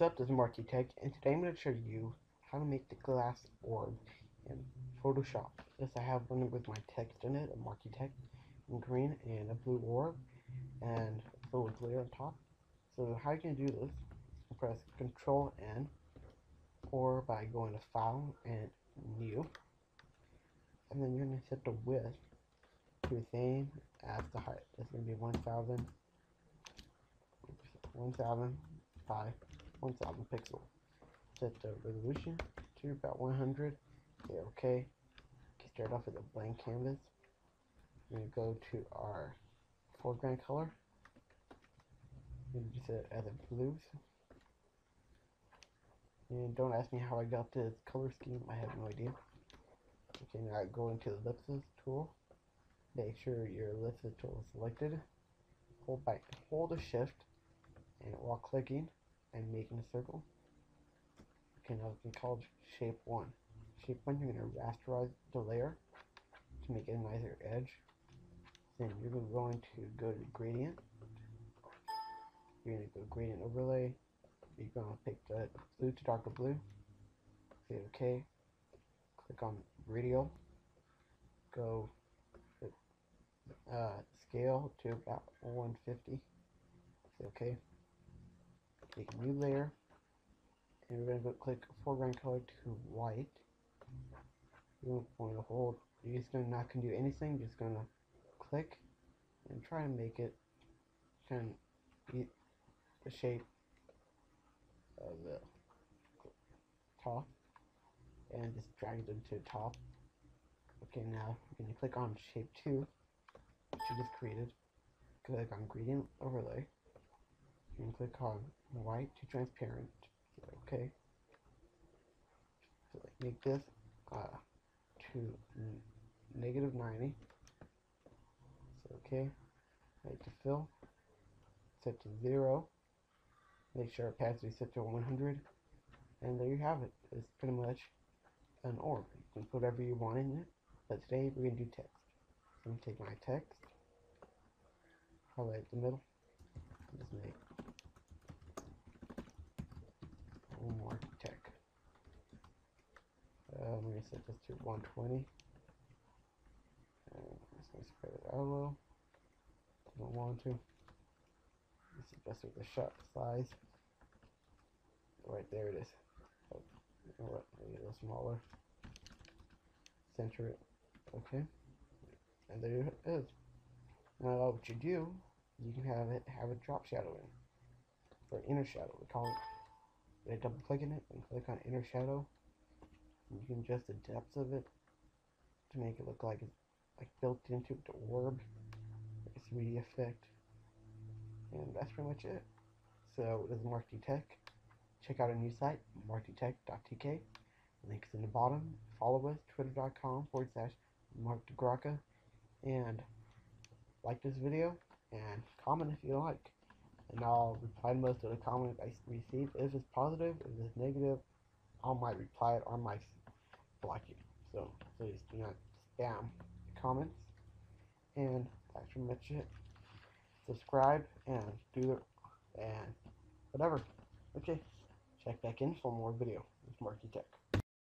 What's up, this is Mark D Tech, and today I'm going to show you how to make the glass orb in Photoshop. Yes, I have one with my text in it, a Mark D Tech in green, and a blue orb, and a little glitter on top. So how you can do this, press Control N, or by going to File and New, and then you're going to set the width to the same as the height. It's going to be 1,000, 1,000 by 1000 pixel. Set the resolution to about 100. Say OK. Start off with a blank canvas. We're going to go to our foreground color. We're going to set it as a blue. And don't ask me how I got this color scheme. I have no idea. Okay, now go into the ellipse tool. Make sure your ellipse tool is selected. Hold back, hold a shift, and while clicking, and making a circle. Okay, now we can call shape 1. Shape 1, you're to rasterize the layer to make it a nicer edge. Then you're going to go to gradient. You're to go gradient overlay. You're to pick the blue to darker blue. Say OK. Click on radial. Go uh, scale to about 150. Say OK new layer. And we're going to go click foreground color to white. You're going to hold you're just gonna, not going to do anything just going to click and try and make it kind of the shape of the top and just drag it into the top. Okay now when going to click on shape 2 which you just created. Click on gradient overlay and click on white to transparent. Okay. So like make this uh, to negative 90. So okay. Make to fill. Set to zero. Make sure opacity set to 100. And there you have it. It's pretty much an orb. You can put whatever you want in it. But today we're going to do text. So I'm going to take my text, highlight the middle, just make more tech. Uh, I'm going to set this to 120. And I'm just going to spread it out a little. I Don't want to. Let's adjust with the shot size. Right there it is. Oh, you know what? Maybe a little smaller. Center it. Okay. And there it is. Now what you do, you can have it have a drop shadow in. Or inner shadow, we call it by double clicking it and click on inner shadow you can adjust the depth of it to make it look like it's like built into the orb like a 3D effect. And that's pretty much it. So this is Mark D Tech. Check out our new site markdtech.tk links in the bottom. Follow us twitter.com forward slash Mark DeGraca. And like this video and comment if you like. And I'll reply to most of the comments I receive. If it's positive, if it's negative, I my reply or I might block you. So please do not spam the comments. And that's pretty much it. Subscribe and do it and whatever. Okay, check back in for more video with Mark D Tech.